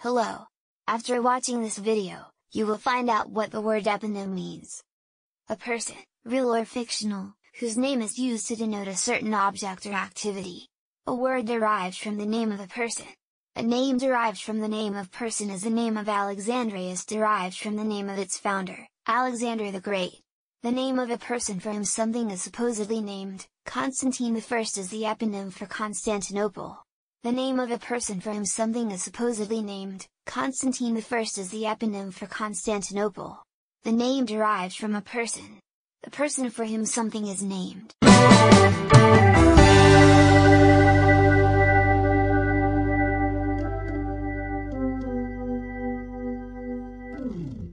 Hello! After watching this video, you will find out what the word eponym means. A person, real or fictional, whose name is used to denote a certain object or activity. A word derived from the name of a person. A name derived from the name of person is the name of Alexandria is derived from the name of its founder, Alexander the Great. The name of a person for whom something is supposedly named, Constantine I is the eponym for Constantinople. The name of a person for whom something is supposedly named, Constantine I is the eponym for Constantinople. The name derives from a person. The person for whom something is named. Mm.